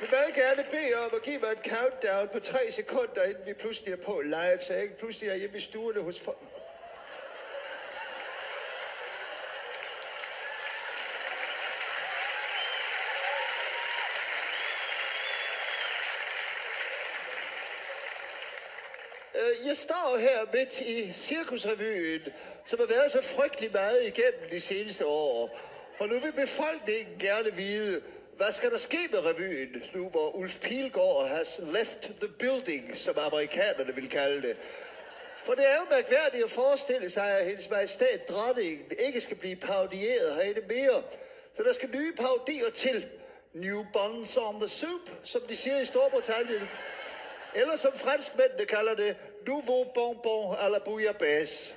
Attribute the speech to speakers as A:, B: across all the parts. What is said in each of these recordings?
A: vil meget gerne bede om at give mig en countdown på tre sekunder, inden vi pludselig er på live, så jeg ikke pludselig er hjemme i stuerne hos folk. Øh, jeg står her midt i Cirkusrevyen, som har været så frygtelig meget igennem de seneste år. Og nu vil befolkningen gerne vide, hvad skal der ske med revyen, nu hvor Ulf Pilgaard has left the building, som amerikanerne vil kalde det. For det er jo mærkværdigt at forestille sig, at hendes majestæt dronningen ikke skal blive parodieret herinde mere. Så der skal nye parodier til. New buns on the soup, som de siger i Storbritannien. Eller som franskmændene kalder det, nouveau bonbon à la bouillabaisse.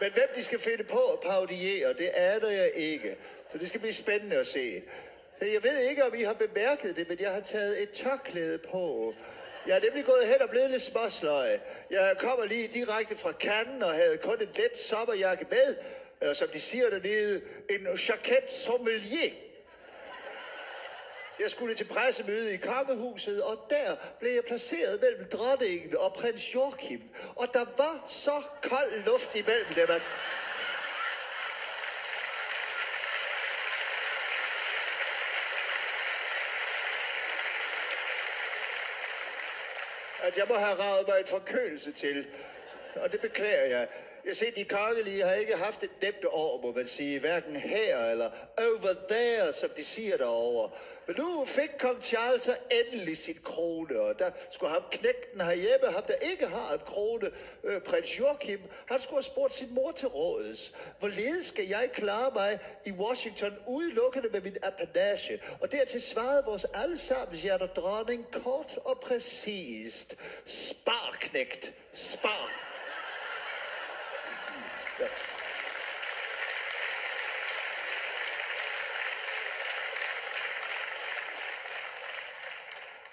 A: Men hvem de skal finde på at parodiere, det aner jeg ikke. Så det skal blive spændende at se. Jeg ved ikke, om I har bemærket det, men jeg har taget et tørklæde på. Jeg er nemlig gået hen og blevet lidt småsløje. Jeg kommer lige direkte fra Cannes og havde kun en let sommerjakke med. Eller som de siger dernede, en jacket sommelier. Jeg skulle til pressemøde i kongehuset, og der blev jeg placeret mellem dronningen og prins Joachim. Og der var så kold luft imellem dem, at... at jeg må have ravet mig en forkølelse til. Og det beklager jeg. Jeg ser, de kongelige har ikke haft et nemt år, må man sige. Hverken her eller over there, som de siger derovre. Men nu fik kong Charles så endelig sin krone, og der skulle ham knægten herhjemme, ham der ikke har en krone, øh, prins Joachim, han skulle have spurgt sin mor til rådes. Hvorledes skal jeg klare mig i Washington udelukkende med min apanage? Og dertil svarede vores allesammens hjerter dronning kort og præcist. Spar, knægt, spar. Ja.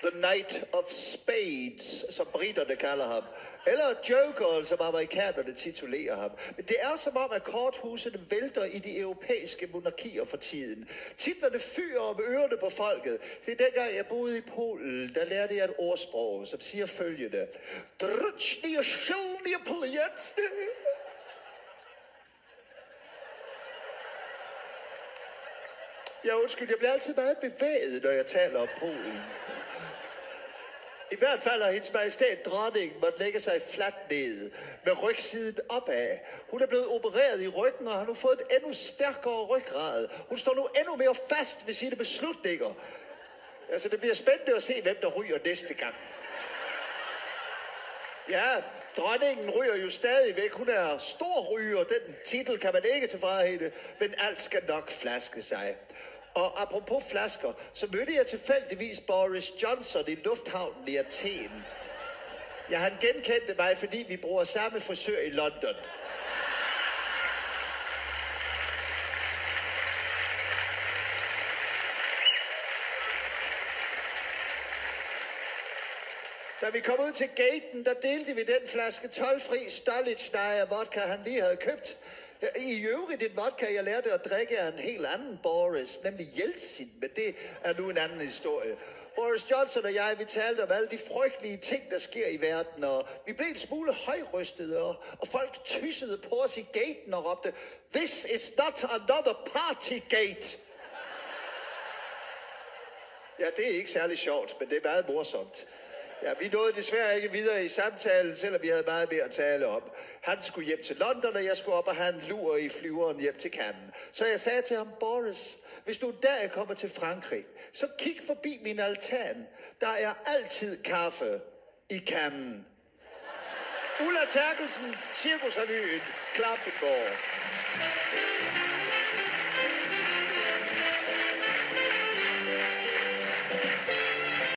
A: The Knight of Spades, som britterne kalder ham. Eller Joker, som amerikanerne titulerer ham. Men det er som om, at korthusene vælter i de europæiske monarkier for tiden. Titlerne fyrer om ørerne på folket. Det er dengang, jeg boede i Polen, der lærte jeg et ordsprog, som siger følgende. Drutschnie schulnie polietste! Ja, undskyld, jeg bliver altid meget bevæget, når jeg taler om Polen. I hvert fald har hendes majestæt dronningen måtte lægge sig fladt ned med rygsiden opad. Hun er blevet opereret i ryggen og har nu fået et endnu stærkere ryggrad. Hun står nu endnu mere fast ved sine beslutninger. Altså, det bliver spændende at se, hvem der ryger næste gang. Ja, dronningen ryger jo stadig væk. Hun er stor ryger. Den titel kan man ikke tage fra hende. Men alt skal nok flaske sig. Og apropos flasker, så mødte jeg tilfældigvis Boris Johnson i lufthavnen i Athen. Ja, han genkendte mig, fordi vi bruger samme frisør i London. Da vi kom ud til gaten, der delte vi den flaske tolvfri Stolichnaya vodka, han lige havde købt. I øvrigt en vodka, jeg lærte at drikke af en helt anden Boris, nemlig Jeltsin, men det er nu en anden historie. Boris Johnson og jeg, vi talte om alle de frygtelige ting, der sker i verden, og vi blev en smule højrystede, og, og folk tyssede på os i gaten og råbte, This is not another party gate. Ja, det er ikke særlig sjovt, men det er meget morsomt. Ja, vi nåede desværre ikke videre i samtalen, selvom vi havde meget mere at tale om. Han skulle hjem til London, og jeg skulle op og have en lur i flyveren hjem til Cannes. Så jeg sagde til ham, Boris, hvis du en dag kommer til Frankrig, så kig forbi min altan. Der er altid kaffe i Cannes. Ulla Terkelsen, Cirkusrevyen, Klampenborg.